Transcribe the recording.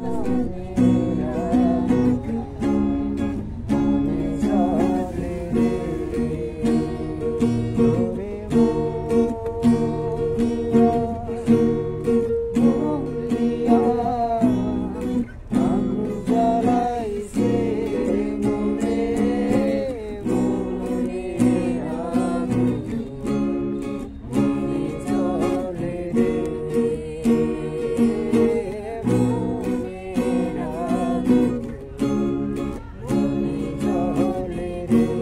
Amen. you.